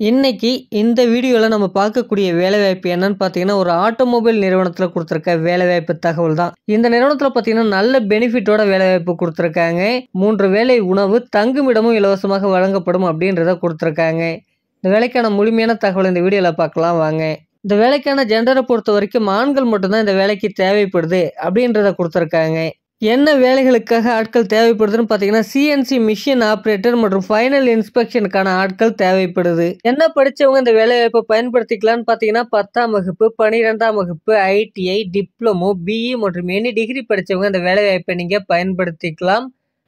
இன்னைக்கு இந்த வீடியோவில் நம்ம பார்க்கக்கூடிய வேலைவாய்ப்பு என்னன்னு பார்த்தீங்கன்னா, ஒரு ஆட்டோமொபைல் நிறுவனத்தில் கொடுத்துருக்க வேலைவாய்ப்பு தகவல் தான். இந்த நிறுவனத்தில் பார்த்தீங்கன்னா, நல்ல பெனிஃபிட்டோட வேலைவாய்ப்பு கொடுத்துருக்காங்க மூன்று வேலை உணவு, தங்குமிடமும் இலவசமாக வழங்கப்படும் அப்படின்றத கொடுத்துருக்காங்க இந்த வேலைக்கான முழுமையான தகவல் இந்த வீடியோவில் பார்க்கலாம் வாங்க. இந்த வேலைக்கான ஜென்ர பொறுத்த வரைக்கும் ஆண்கள் மட்டும்தான் இந்த வேலைக்கு தேவைப்படுது அப்படின்றத கொடுத்துருக்காங்க என்ன வேலைகளுக்காக ஆட்கள் தேவைப்படுதுன்னு பார்த்தீங்கன்னா, சிஎன்சி மிஷின் ஆப்ரேட்டர் மற்றும் ஃபைனல் இன்ஸ்பெக்ஷனுக்கான ஆட்கள் தேவைப்படுது. என்ன படிச்சவங்க இந்த வேலைவாய்ப்பை பயன்படுத்திக்கலாம்னு பார்த்தீங்கன்னா, 10ஆம் வகுப்பு, 12ஆம் வகுப்பு, ஐடிஐ, டிப்ளமோ, பிஇ மற்றும் எனி டிகிரி படிச்சவங்க இந்த வேலைவாய்ப்பை நீங்கள் பயன்படுத்திக்கலாம்.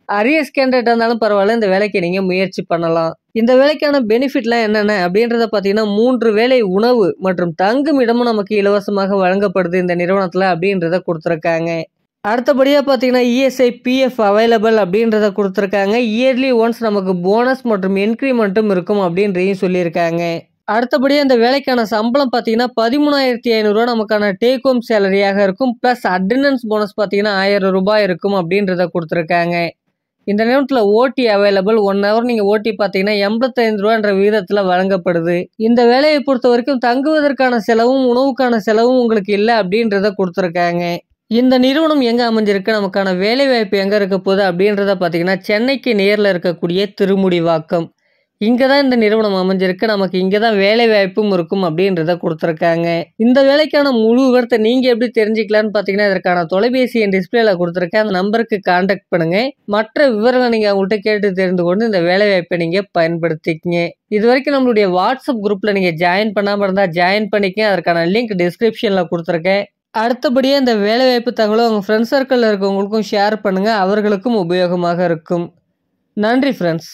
அரியஸ் கேண்டிடேட் இருந்தாலும் பரவாயில்ல, இந்த வேலைக்கு நீங்கள் முயற்சி பண்ணலாம். இந்த வேலைக்கான பெனிஃபிட்லாம் என்னென்ன அப்படின்றத பார்த்தீங்கன்னா, மூன்று வேலை உணவு மற்றும் தங்கும் இடமும் நமக்கு இலவசமாக வழங்கப்படுது இந்த நிறுவனத்தில் அப்படின்றத கொடுத்துருக்காங்க அடுத்தபடியாக பார்த்தீங்கன்னா, இஎஸ்ஐ, பிஎஃப் அவைலபிள் அப்படின்றத கொடுத்துருக்காங்க இயர்லி ஒன்ஸ் நமக்கு போனஸ் மற்றும் இன்க்ரிமெண்ட்டும் இருக்கும் அப்படின்றதையும் சொல்லியிருக்காங்க. அடுத்தபடியாக இந்த வேலைக்கான சம்பளம் பார்த்தீங்கன்னா, பதிமூணாயிரத்தி ஐநூறுரூவா நமக்கான டேக் ஹோம் சேலரியாக இருக்கும். ப்ளஸ் அட்டண்டன்ஸ் போனஸ் பார்த்தீங்கன்னா, ஆயிரம் ரூபாய் இருக்கும் அப்படின்றத கொடுத்துருக்காங்க இந்த நேரத்தில் ஓட்டி அவைலபிள் ஒன் ஹவர் நீங்கள் ஓட்டி பார்த்தீங்கன்னா, எண்பத்தைந்து ரூபான்ற விகிதத்தில் வழங்கப்படுது. இந்த வேலையை பொறுத்த வரைக்கும் தங்குவதற்கான செலவும், உணவுக்கான செலவும் உங்களுக்கு இல்லை அப்படின்றத கொடுத்துருக்காங்க இந்த நிறுவனம் எங்கே அமைஞ்சிருக்கு, நமக்கான வேலைவாய்ப்பு எங்கே இருக்க போகுது அப்படின்றத பார்த்தீங்கன்னா, சென்னைக்கு நேரில் இருக்கக்கூடிய திருமுடிவாக்கம். இங்கே தான் இந்த நிறுவனம் அமைஞ்சிருக்கு. நமக்கு இங்கே தான் வேலைவாய்ப்பும் இருக்கும் அப்படின்றத கொடுத்துருக்காங்க இந்த வேலைக்கான முழு விவரத்தை நீங்கள் எப்படி தெரிஞ்சுக்கலான்னு பார்த்தீங்கன்னா, இதற்கான தொலைபேசி என் டிஸ்பிளேல கொடுத்துருக்கேன் அந்த நம்பருக்கு கான்டாக்ட் பண்ணுங்க. மற்ற விவரங்களை நீங்கள் அவங்கள்ட்ட கேட்டு தெரிந்து கொண்டு இந்த வேலைவாய்ப்பை பயன்படுத்திக்கிங்க பயன்படுத்திக்கங்க. இதுவரைக்கும் நம்மளுடைய வாட்ஸ்அப் குரூப்பில் நீங்கள் ஜாயின் பண்ணாமல் இருந்தால் ஜாயின் பண்ணிக்க அதற்கான லிங்க் டிஸ்கிரிப்ஷனில் கொடுத்துருக்கேன் அடுத்தபடியாக இந்த வேலைவாய்ப்பு தகவல உங்கள் ஃப்ரெண்ட்ஸ் சர்க்கிளில் இருக்கவங்களுக்கும் ஷேர் பண்ணுங்கள் அவர்களுக்கும் உபயோகமாக இருக்கும். நன்றி ஃப்ரெண்ட்ஸ்